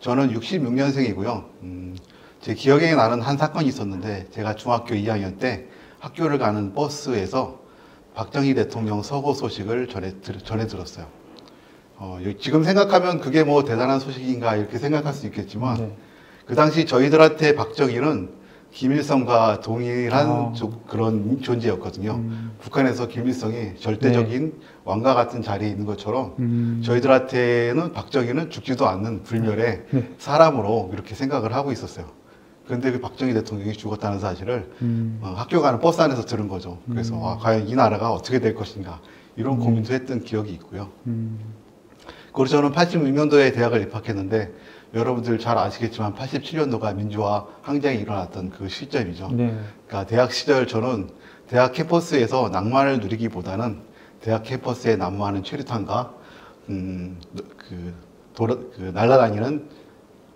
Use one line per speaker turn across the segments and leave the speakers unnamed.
저는 66년생이고요. 음, 제 기억에 나는 한 사건이 있었는데 제가 중학교 2학년 때 학교를 가는 버스에서 박정희 대통령 서거 소식을 전해, 들, 전해 들었어요. 어, 지금 생각하면 그게 뭐 대단한 소식인가 이렇게 생각할 수 있겠지만
네.
그 당시 저희들한테 박정희는 김일성과 동일한
아.
조- 그런 존재였거든요.
음.
북한에서 김일성이 절대적인 왕과 같은 자리에 있는 것처럼
음.
저희들한테는 박정희는 죽지도 않는 불멸의
네.
사람으로 이렇게 생각을 하고 있었어요. 그런데 그 박정희 대통령이 죽었다는 사실을
음.
어, 학교 가는 버스 안에서 들은 거죠. 그래서
음.
와, 과연 이 나라가 어떻게 될 것인가 이런
음.
고민도 했던 기억이 있고요.
음.
그리고 저는 86년도에 대학을 입학했는데 여러분들 잘 아시겠지만 87년도가 민주화 항쟁이 일어났던 그 시점이죠.
네.
그러니까 대학 시절 저는 대학 캠퍼스에서 낭만을 누리기보다는 대학 캠퍼스에 난무하는 최루탄과 음, 그, 돌아, 그 날아다니는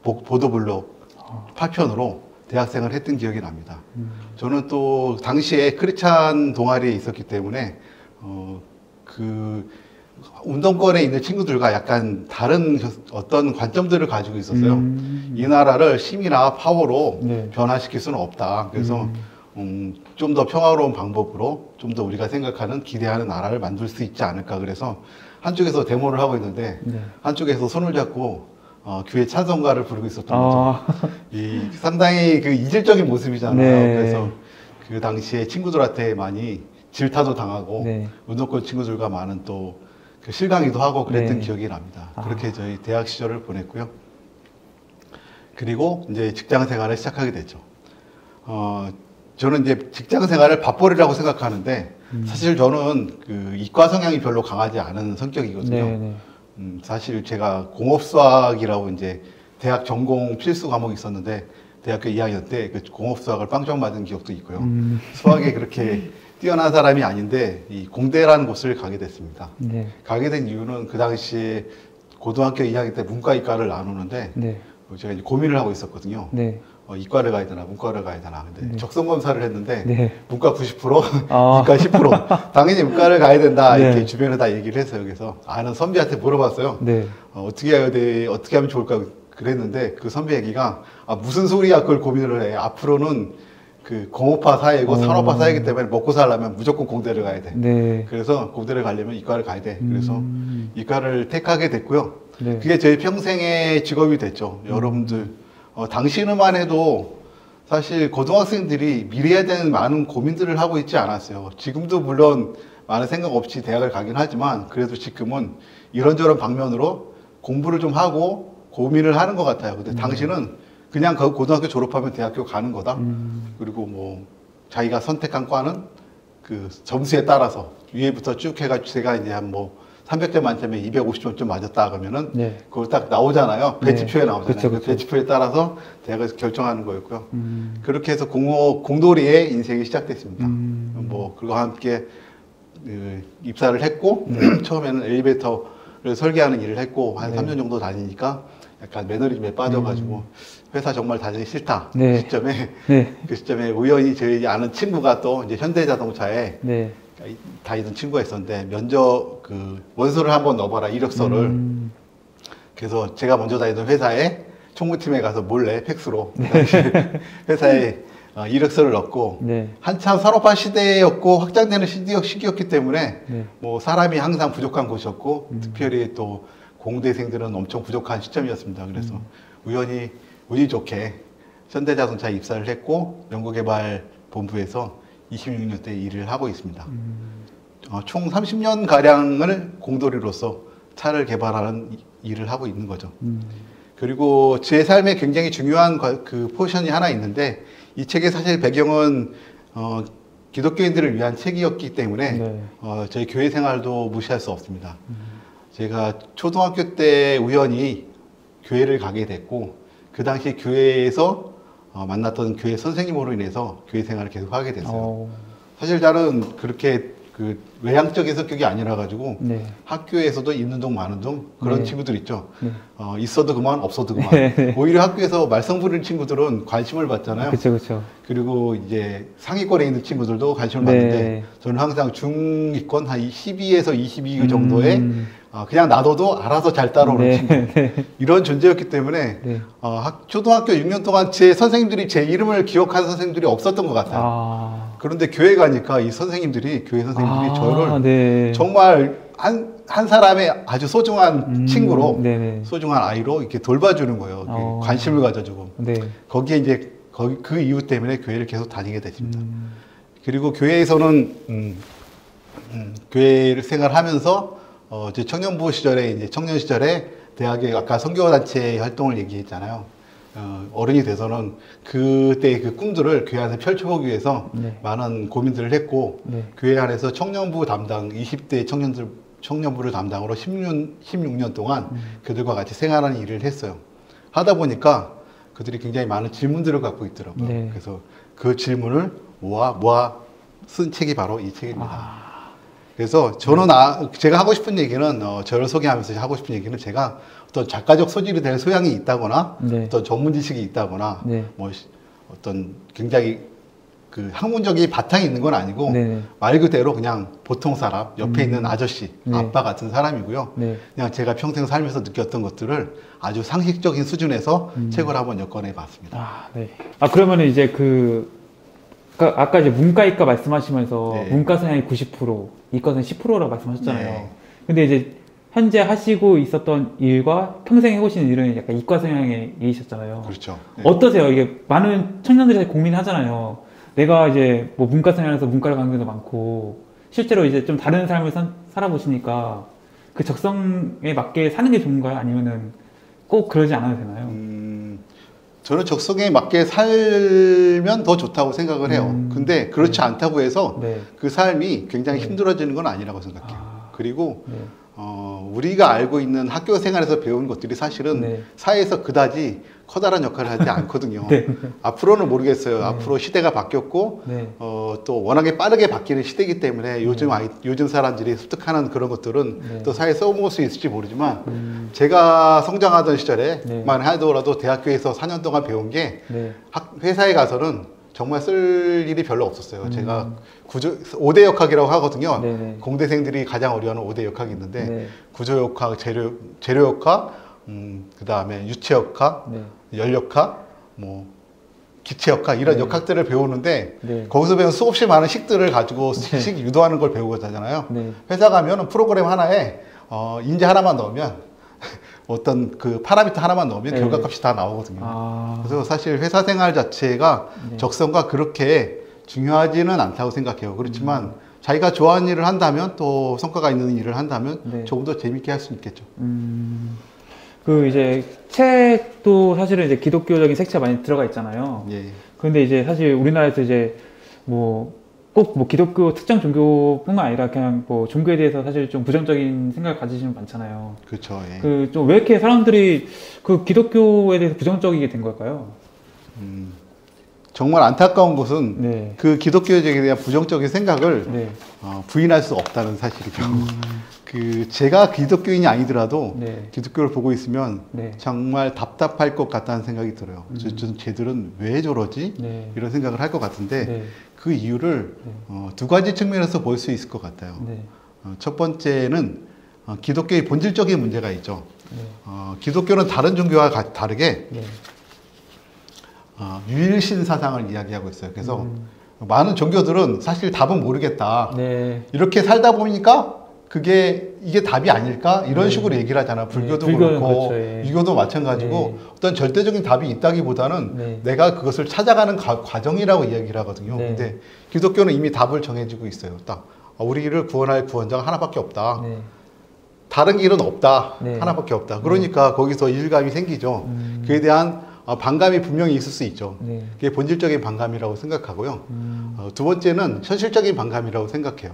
보- 보도블록
아.
파편으로 대학생을 했던 기억이 납니다.
음.
저는 또 당시에 크리찬 동아리에 있었기 때문에 어, 그 운동권에 있는 친구들과 약간 다른 어떤 관점들을 가지고 있었어요.
음.
이 나라를 힘이나 파워로
네.
변화시킬 수는 없다. 그래서
음.
음, 좀 더 평화로운 방법으로 좀 더 우리가 생각하는 기대하는 나라를 만들 수 있지 않을까. 그래서 한쪽에서 데모를 하고 있는데
네.
한쪽에서 손을 잡고 어, 교회 찬송가를 부르고 있었던 거죠.
아.
이 상당히 그 이질적인 모습이잖아요.
네.
그래서 그 당시에 친구들한테 많이 질타도 당하고
네.
운동권 친구들과 많은 또 그 실강이도 하고 그랬던
네.
기억이 납니다.
아.
그렇게 저희 대학 시절을 보냈고요. 그리고 이제 직장 생활을 시작하게 됐죠. 어, 저는 이제 직장 생활을 밥벌이라고 생각하는데
음.
사실 저는 그 이과 성향이 별로 강하지 않은 성격이거든요.
네. 네.
음, 사실 제가 공업수학이라고 이제 대학 전공 필수 과목이 있었는데 대학교 2학년 때 그 공업수학을 빵점 맞은 기억도 있고요.
음.
수학에 그렇게 뛰어난 사람이 아닌데 이 공대라는 곳을 가게 됐습니다.
네.
가게 된 이유는 그 당시에 고등학교 2학년 때 문과 이과를 나누는데
네.
어, 제가 이제 고민을 하고 있었거든요.
네.
어, 이과를 가야 되나 문과를 가야 되나. 근데
네.
적성 검사를 했는데
네.
문과 90%,
아.
이과 10%. 당연히 문과를 가야 된다.
네.
이렇게 주변에 다 얘기를 했어요. 그래서 아는 선배한테 물어봤어요.
네.
어, 어떻게 해야 돼? 어떻게 하면 좋을까? 그랬는데 그 선배 얘기가 아, 무슨 소리야? 그걸 고민을 해. 앞으로는 그 공업화 사회고
어.
산업화 사회이기 때문에 먹고 살려면 무조건 공대를 가야 돼.
네.
그래서 공대를 가려면 이과를 가야 돼. 그래서
음.
이과를 택하게 됐고요.
네.
그게 제 평생의 직업이 됐죠. 여러분들 어, 당시는만 해도 사실 고등학생들이 미래에 대한 많은 고민들을 하고 있지 않았어요. 지금도 물론 많은 생각 없이 대학을 가긴 하지만 그래도 지금은 이런저런 방면으로 공부를 좀 하고 고민을 하는 것 같아요. 근데 당시는 그냥 그 고등학교 졸업하면 대학교 가는 거다.
음.
그리고 뭐 자기가 선택한 과는 그 점수에 따라서 위에부터 쭉 해가지고 제가 이제 한뭐 300점 만점에 250점쯤 맞았다 그러면은
네.
그걸 딱 나오잖아요.
네.
배치표에 나오잖아요.
그쵸,
그
그쵸.
배치표에 따라서 대학에서 결정하는 거였고요.
음.
그렇게 해서 공호, 공돌이의 인생이 시작됐습니다.
음.
뭐, 그리고 함께 그, 입사를 했고,
네.
처음에는 엘리베이터를 설계하는 일을 했고, 한
네.
3년 정도 다니니까 약간 매너리즘에 빠져가지고, 회사 정말 다니기 싫다.
음. 네.
시점에,
네.
그 시점에 우연히 저희 아는 친구가 또 이제 현대자동차에
네.
다니던 친구가 있었는데, 면접 그 원서를 한번 넣어봐라, 이력서를.
음.
그래서 제가 먼저 다니던 회사에 총무팀에 가서 몰래 팩스로
네.
회사에 어, 이력서를 넣고
네.
한참 산업화 시대였고 확장되는 시기였, 시기였 기 때문에
네.
뭐 사람이 항상 부족한 곳이었고
음.
특별히 또 공대생들은 엄청 부족한 시점이었습니다. 그래서
음.
우연히 운이 좋게 현대자동차에 입사를 했고 연구개발본부에서 26년 때 일을 하고 있습니다.
음.
어, 총 30년 가량을 공돌이로서 차를 개발하는 이- 일을 하고 있는 거죠.
음.
그리고 제 삶에 굉장히 중요한 과- 그 포션이 하나 있는데 이 책의 사실 배경은 어, 기독교인들을 위한 책이었기 때문에
네.
어, 저희 교회 생활도 무시할 수 없습니다. 제가 초등학교 때 우연히 교회를 가게 됐고 그 당시 교회에서 어, 만났던 교회 선생님으로 인해서 교회 생활을 계속 하게 됐어요.
어.
사실 나는 그렇게 그 외향적인 성격이 아니라 가지고
네.
학교에서도 있는 동 많은 동 그런
네.
친구들 있죠.
네.
어, 있어도 그만 없어도 그만.
네.
오히려 학교에서 말썽 부리는 친구들은 관심을 받잖아요.
그렇죠, 그렇죠.
그리고 이제 상위권에 있는 친구들도 관심을
네.
받는데 저는 항상 중위권 한 12에서 22 정도의
음.
어, 그냥 놔둬도 알아서 잘 따라오는
네.
친구
네.
이런 존재였기 때문에
네.
어, 학- 초등학교 6년 동안 제 선생님들이 제 이름을 기억하는 선생님들이 없었던 것 같아요.
아.
그런데 교회 가니까 이 선생님들이 교회 선생님들이
아,
저를
네.
정말 한, 한 사람의 아주 소중한
음,
친구로
네네.
소중한 아이로 이렇게 돌봐주는 거예요.
어.
관심을 가져주고
네.
거기에 이제 거기 그 이유 때문에 교회를 계속 다니게 됐습니다.
음,
그리고 교회에서는 음, 음, 교회를 생활하면서 어, 제 청년부 시절에 이제 청년 시절에 대학에 아까 선교 단체 활동을 얘기했잖아요. 어, 어른이 돼서는 그때 그 꿈들을 교회 안에서 펼쳐보기 위해서
네.
많은 고민들을 했고
네.
교회 안에서 청년부 담당 20대 청년들 청년부를 담당으로 16년 16년 동안
음.
그들과 같이 생활하는 일을 했어요. 하다 보니까 그들이 굉장히 많은 질문들을 갖고 있더라고요.
네.
그래서 그 질문을 모아 모아 쓴 책이 바로 이 책입니다.
아.
그래서 저는 아, 제가 하고 싶은 얘기는 어, 저를 소개하면서 하고 싶은 얘기는 제가 어떤 작가적 소질이 될 소양이 있다거나
네.
어떤 전문 지식이 있다거나
네.
뭐 시- 어떤 굉장히 그 학문적인 바탕이 있는 건 아니고
네네.
말 그대로 그냥 보통 사람 옆에 있는 아저씨
네.
아빠 같은 사람이고요.
네.
그냥 제가 평생 살면서 느꼈던 것들을 아주 상식적인 수준에서
음.
책을 한번 엮어내 봤습니다.
아, 네. 아, 그러면은 이제 그, 아까, 아까 이제 문과, 이과 말씀하시면서
네.
문과 성향이 90%, 이과 성향이 10%라고 말씀하셨잖아요.
네.
근데 이제 현재 하시고 있었던 일과 평생 해오시는 일은 약간 이과 성향의 일이셨잖아요.
그렇죠. 네.
어떠세요? 이게 많은 청년들이 고민하잖아요. 내가 이제 뭐 문과 성향에서 문과를 가는 경우도 많고, 실제로 이제 좀 다른 삶을 산- 살아보시니까 그 적성에 맞게 사는 게 좋은가요? 아니면은 꼭 그러지 않아도 되나요?
음, 저는 적성에 맞게 살면 더 좋다고 생각을 해요.
음.
근데 그렇지 않다고 해서
네.
그 삶이 굉장히
네.
힘들어지는 건 아니라고 생각해요.
아.
그리고
네.
어, 우리가 알고 있는 학교 생활에서 배운 것들이 사실은
네.
사회에서 그다지 커다란 역할을 하지 않거든요.
네.
앞으로는 모르겠어요.
네.
앞으로 시대가 바뀌었고
네.
어, 또 워낙에 빠르게 바뀌는 시대이기 때문에 요즘 아이, 요즘 사람들이 습득하는 그런 것들은
네.
또 사회에 써먹을 수 있을지 모르지만
음,
제가 성장하던 시절에만
네.
하더라도 대학교에서 4년 동안 배운 게
네.
학- 회사에 가서는 정말 쓸 일이 별로 없었어요.
음.
제가 구조 5대 역학이라고 하거든요.
네네.
공대생들이 가장 어려워하는 5대 역학이 있는데
네.
구조 역학, 재료 재료 역학, 음, 그다음에 유체 역학,
네.
열 역학, 뭐 기체 역학 이런
네.
역학들을 배우는데
네.
거기서 배운 수없이 많은 식들을 가지고 식 유도하는 걸 배우거든요.
네.
회사 가면은 프로그램 하나에 어, 인재 하나만 넣으면 어떤 그 파라미터 하나만 넣으면
네.
결과값이 다 나오거든요.
아.
그래서 사실 회사 생활 자체가
네.
적성과 그렇게 중요하지는 않다고 생각해요. 그렇지만
음.
자기가 좋아하는 일을 한다면 또 성과가 있는 일을 한다면
네.
조금 더 재밌게 할 수 있겠죠.
음. 그 이제 책도 사실은 이제 기독교적인 색채가 많이 들어가 있잖아요.
예.
그런데 이제 사실 우리나라에서 이제 뭐 꼭 뭐 기독교 특정 종교뿐만 아니라 그냥 뭐 종교에 대해서 사실 좀 부정적인 생각을 가지시는 분 많잖아요.
그렇죠. 예.
그좀 왜 이렇게 사람들이 그 기독교에 대해서 부정적이게 된 걸까요?
음, 정말 안타까운 것은
네.
그 기독교에 대한 부정적인 생각을
네.
어, 부인할 수 없다는 사실이죠.
음,
그 제가 기독교인이 아니더라도
네.
기독교를 보고 있으면
네.
정말 답답할 것 같다는 생각이 들어요.
음.
저, 저 쟤들은 왜 저러지?
네.
이런 생각을 할 것 같은데
네.
그 이유를
네.
어, 두 가지 측면에서 볼 수 있을 것 같아요.
네.
어, 첫 번째는 어, 기독교의 본질적인 문제가 있죠.
네.
어, 기독교는 다른 종교와 가- 다르게
네.
어, 유일신 사상을 이야기하고 있어요. 그래서
음.
많은 종교들은 사실 답은 모르겠다.
네.
이렇게 살다 보니까 그게 이게 답이 아닐까 이런
네.
식으로 얘기를 하잖아. 불교도
네,
그렇고
그렇죠, 예.
유교도 마찬가지고
네.
어떤 절대적인 답이 있다기보다는
네.
내가 그것을 찾아가는 가- 과정이라고 이야기를 하거든요.
네.
근데 기독교는 이미 답을 정해지고 있어요. 딱 아, 우리를 구원할 구원자가 하나밖에 없다.
네.
다른 길은 없다.
네.
하나밖에 없다. 그러니까 거기서 일감이 생기죠.
음.
그에 대한 어, 반감이 분명히 있을 수 있죠.
네.
그게 본질적인 반감이라고 생각하고요.
음.
어, 두 번째는 현실적인 반감이라고 생각해요.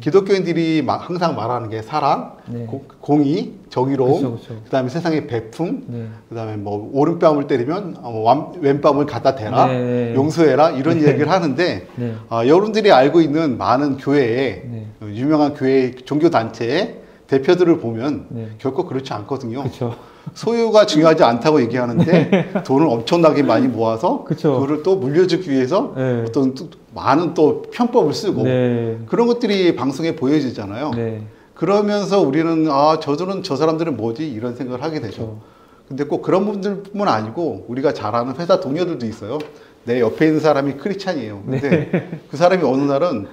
기독교인들이 마- 항상 말하는 게 사랑,
네.
고- 공의, 정의로움,
그쵸, 그쵸.
그다음에 세상의 베품,
네.
그 다음에 뭐 오른뺨을 때리면 어, 완- 왼뺨을 갖다 대라,
네.
용서해라 이런
네.
얘기를 하는데
네.
어, 여러분들이 알고 있는 많은 교회에
네.
어, 유명한 교회 종교 단체의 대표들을 보면
네.
결코 그렇지 않거든요.
그렇죠.
소유가 중요하지 않다고 얘기하는데 돈을 엄청나게 많이 모아서
그쵸.
그거를 또 물려주기 위해서
네.
어떤 또 많은 또 편법을 쓰고
네.
그런 것들이 방송에 보여지잖아요.
네.
그러면서 우리는 아 저들은 저 사람들은 뭐지 이런 생각을 하게 되죠.
그렇죠.
근데 꼭 그런 분들뿐만 아니고 우리가 잘 아는 회사 동료들도 있어요. 내 옆에 있는 사람이 크리스찬이에요. 근데
네.
그 사람이 어느 날은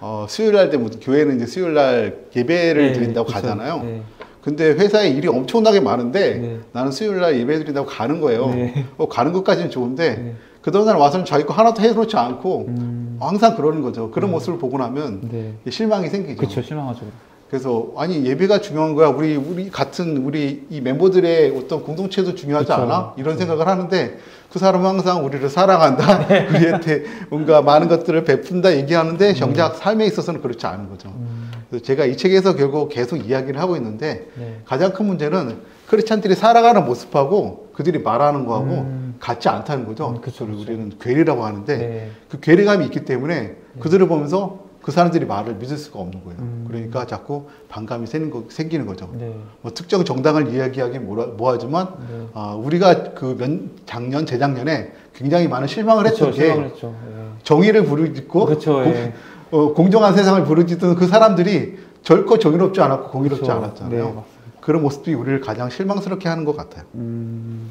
어, 수요일 날 때부터 교회는 이제 수요일 날 예배를
네,
드린다고
그쵸.
가잖아요.
네.
근데 회사에 일이 엄청나게 많은데
네.
나는 수요일 날 예배 드린다고 가는 거예요.
네.
어, 가는 것까지는 좋은데
네.
그동안 와서는 자기 거 하나도 해놓지 않고
음,
항상 그러는 거죠. 그런 모습을 보고 나면
네.
실망이 생기죠.
그렇죠. 실망하죠.
그래서 아니 예배가 중요한 거야. 우리 우리 같은 우리 이 멤버들의 어떤 공동체도 중요하지
그쵸.
않아? 이런 생각을 하는데 그 사람은 항상 우리를 사랑한다.
네.
우리한테 뭔가 많은 것들을 베푼다
음.
얘기하는데 정작 삶에 있어서는 그렇지 않은 거죠. 그래서 제가 이 책에서 결국 계속 이야기를 하고 있는데
네.
가장 큰 문제는 크리스찬들이 살아가는 모습하고 그들이 말하는 거하고
음.
같지 않다는 거죠.
음, 그쵸, 그쵸.
우리는 괴리라고 하는데
네.
그 괴리감이 있기 때문에 그들을 보면서 그 사람들이 말을 믿을 수가 없는 거예요.
음.
그러니까 자꾸 반감이 생기는, 거, 거죠.
네.
뭐 특정 정당을 이야기하기 뭐라- 뭐하지만
네.
아, 우리가 그 면, 작년 재작년에 굉장히 많은 실망을 했던
그렇죠.
게
실망을. 예.
정의를 부르짖고
그렇죠.
공,
예.
어, 공정한 세상을 부르짖던 그 사람들이 결코 정의롭지 않았고 공의롭지
그렇죠.
않았잖아요.
네.
그런 모습이 우리를 가장 실망스럽게 하는 것 같아요.
음,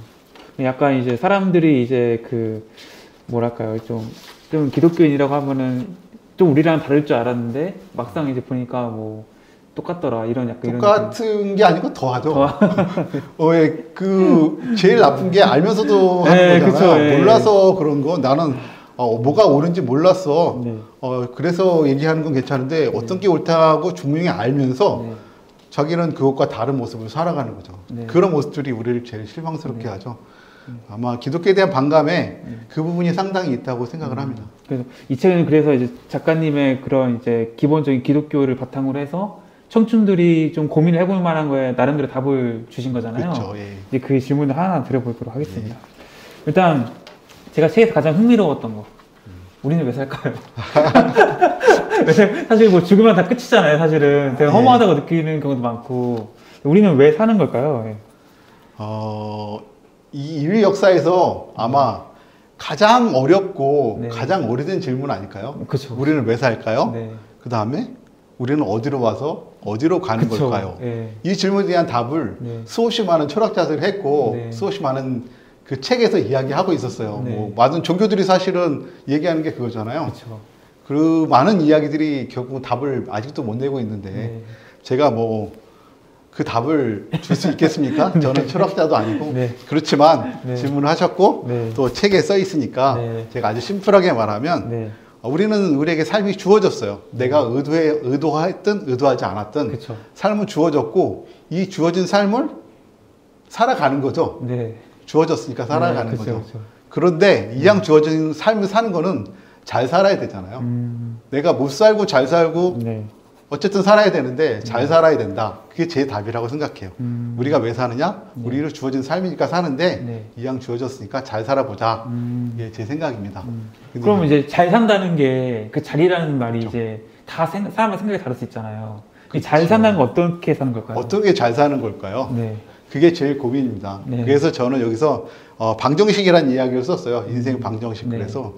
약간 이제 사람들이 이제 그 뭐랄까요 좀 좀 기독교인이라고 하면은 좀 우리랑 다를 줄 알았는데 막상 이제 보니까 뭐 똑같더라 이런 약간 이런
똑같은 게 아니고 더하죠.
더-
어, 왜, 그, 제일 나쁜 게 알면서도 하는
네,
거잖아요.
그쵸, 예.
몰라서 그런 거. 나는, 어, 뭐가 옳은지 몰랐어.
네.
어, 그래서 얘기하는 건 괜찮은데, 어떤 게 옳다고 분명히 알면서,
네. 자기는
그것과 다른 모습을 살아가는 거죠.
네.
그런 모습들이 우리를 제일 실망스럽게 하죠. 아마 기독교에 대한 반감에 그 부분이 상당히 있다고 생각을 합니다.
그래서 이 책은 그래서 이제 작가님의 그런 이제 기본적인 기독교를 바탕으로 해서 청춘들이 좀 고민을 해볼 만한 거에 나름대로 답을 주신 거잖아요.
그렇죠. 예.
이제 그 질문을 하나 드려보도록 하겠습니다. 일단 제가 책에서 가장 흥미로웠던 거. 우리는 왜 살까요? 사실 뭐 죽으면 다 끝이잖아요. 사실은 되게
예.
허무하다고 느끼는 경우도 많고 우리는 왜 사는 걸까요? 예.
어, 이 인류 역사에서 아마 가장 어렵고
네.
가장 오래된 질문 아닐까요?
그렇죠.
우리는 왜 살까요?
네.
그 다음에 우리는 어디로 와서 어디로 가는
그쵸.
걸까요?
예.
이 질문에 대한 답을
네.
수없이 많은 철학자들이 했고
네.
수없이 많은 그 책에서 이야기하고 있었어요.
네.
뭐 많은 종교들이 사실은 얘기하는 게 그거잖아요.
그렇죠.
그 많은 이야기들이 결국 답을 아직도 못 내고 있는데
네.
제가 뭐 그 답을 줄 수 있겠습니까? 저는 철학자도 아니고
네.
그렇지만
네.
질문을 하셨고
네.
또 책에 써 있으니까
네.
제가 아주 심플하게 말하면
네.
어, 우리는 우리에게 삶이 주어졌어요. 내가 의도해 의도했든 의도하지 않았든
그렇죠.
삶은 주어졌고 이 주어진 삶을 살아가는 거죠.
네.
주어졌으니까 살아가는
네, 그쵸,
거죠.
그쵸.
그런데 이왕 주어진 삶을 사는 거는 잘 살아야 되잖아요.
음,
내가 못 살고 잘 살고
네.
어쨌든 살아야 되는데 잘 살아야 된다. 그게 제 답이라고 생각해요.
음,
우리가 왜 사느냐?
네.
우리를 주어진 삶이니까 사는데
네.
이왕 주어졌으니까 잘 살아보자.
음.
이게 제 생각입니다.
음. 그러면 이제 잘 산다는 게그 잘이라는 말이 이제 다 생, 사람의 생각이 다를 수 있잖아요. 이잘 산다는 건 어떻게 사는 걸까요?
어떤 게잘 사는 걸까요?
네.
그게 제일 고민입니다.
네.
그래서 저는 여기서 어, 방정식이라는 이야기를 썼어요. 인생 방정식.
네.
그래서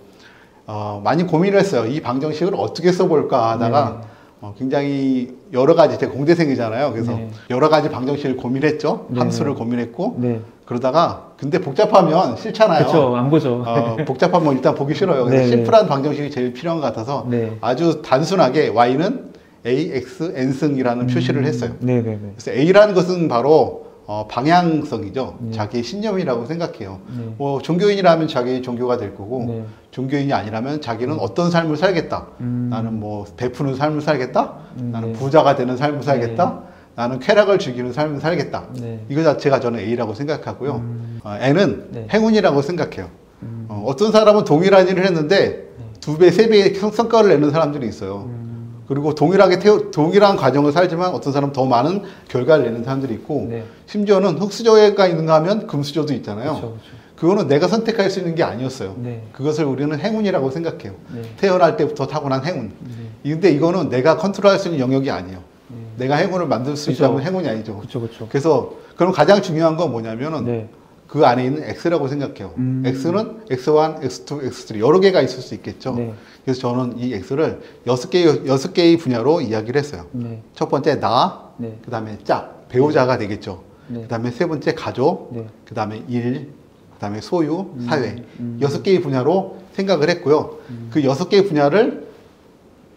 어, 많이 고민을 했어요. 이 방정식을 어떻게 써볼까 하다가
네.
어, 굉장히 여러 가지 제가 공대생이잖아요. 그래서
네.
여러 가지 방정식을 고민했죠.
네.
함수를 고민했고
네.
그러다가 근데 복잡하면 싫잖아요.
그렇죠. 안 보죠.
어, 복잡하면 일단 보기 싫어요. 그래서
네.
심플한 방정식이 제일 필요한 것 같아서
네.
아주 단순하게 y는 ax n승이라는 표시를 했어요. 그래서 A라는 것은 바로 어, 방향성이죠.
네.
자기의 신념이라고 생각해요.
네.
뭐 종교인이라면 자기 종교가 될 거고
네.
종교인이 아니라면 자기는 어떤 삶을 살겠다.
음.
나는 뭐 베푸는 삶을 살겠다.
음,
나는
네.
부자가 되는 삶을 살겠다. 나는 쾌락을 즐기는 삶을 살겠다.
네.
이거 자체가 저는 A라고 생각하고요.
음.
어, N은
네.
행운이라고 생각해요.
음.
어, 어떤 사람은 동일한 일을 했는데 두 배, 세 배의 성- 성과를 내는 사람들이 있어요.
음.
그리고 동일하게 태우, 동일한 과정을 살지만 어떤 사람은 더 많은 결과를 내는 사람들이 있고
네.
심지어는 흑수저가 있는가 하면 금수저도 있잖아요.
그렇죠. 그렇죠.
그거는 내가 선택할 수 있는 게 아니었어요.
네.
그것을 우리는 행운이라고 생각해요.
네.
태어날 때부터 타고난 행운.
네.
근데 이거는 내가 컨트롤할 수 있는 영역이 아니에요.
네.
내가 행운을 만들 수
그죠.
있다면 행운이 아니죠.
그렇죠. 그렇죠.
그래서 그럼 가장 중요한 건 뭐냐면은
네.
그 안에 있는 X라고 생각해요.
음.
X는 X1, X2, X3 여러 개가 있을 수 있겠죠.
네.
그래서 저는 이 X를 여섯 개 여섯 개의 분야로 이야기를 했어요.
네.
첫 번째 나,
네.
그 다음에 짝 배우자가 되겠죠.
네.
그다음에 세 번째 가족,
네.
그다음에 일, 그 다음에 소유, 사회
음.
여섯 개의 분야로 생각을 했고요. 그 여섯 개의 분야를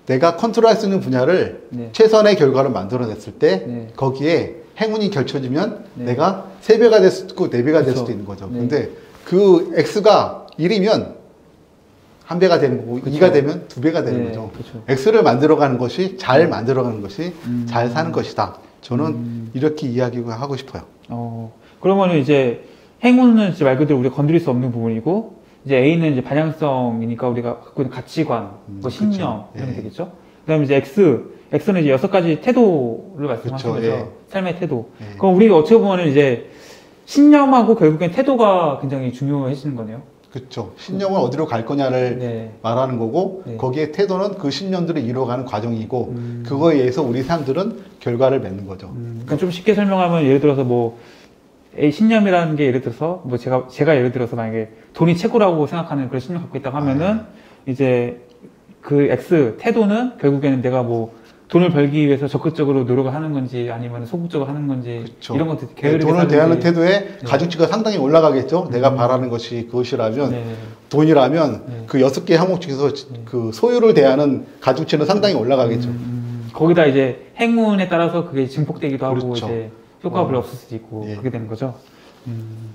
내가 컨트롤할 수 있는 분야를
네.
최선의 결과를 만들어냈을 때
네.
거기에 행운이 결쳐지면
네.
내가 세 배가 될 수도 있고 네 배가 될
그쵸.
수도 있는 거죠.
네.
근데 그 x가 1이면 한 배가 되는 거고
그쵸.
2가 되면 두 배가 되는
네,
거죠.
그쵸.
x를 만들어가는 것이 잘 만들어가는 것이
음.
잘 사는 것이다. 저는
음.
이렇게 이야기하고 싶어요.
어, 그러면은 이제 행운은 이제 말 그대로 우리가 건드릴 수 없는 부분이고, 이제 A는 이제 반향성이니까 우리가 갖고 있는 가치관,
음,
뭐
그쵸.
신념, 이런 게
예.
되겠죠? 그 다음에 이제 X, X는 이제 여섯 가지 태도를 말씀하신
그쵸,
거죠.
예.
삶의 태도.
예.
그럼 우리가 어떻게 보면은 이제 신념하고 결국엔 태도가 굉장히 중요해지는 거네요.
그렇죠. 신념은 어디로 갈 거냐를
네.
말하는 거고
네.
거기에 태도는 그 신념들을 이루어가는 과정이고
음.
그거에 의해서 우리 사람들은 결과를 맺는 거죠.
음, 그러니까 좀 쉽게 설명하면 예를 들어서 뭐 신념이라는 게 예를 들어서 뭐 제가 제가 예를 들어서 만약에 돈이 최고라고 생각하는 그런 신념 갖고 있다고 하면은 이제 그 X 태도는 결국에는 내가 뭐 돈을 벌기 위해서 적극적으로 노력을 하는 건지 아니면 소극적으로 하는 건지
그쵸.
이런 것들
네,
게으르게
돈을
사는지.
대하는 태도에
네.
가중치가 상당히 올라가겠죠. 내가 바라는 것이 그것이라면
네.
돈이라면
네.
그 여섯 개 항목 중에서 그 소유를 대하는 가중치는 상당히 올라가겠죠.
음, 거기다 이제 행운에 따라서 그게 증폭되기도 하고
그렇죠.
이제 효과가
어.
별로 없을 수도 있고
예.
그렇게 되는 거죠. 음.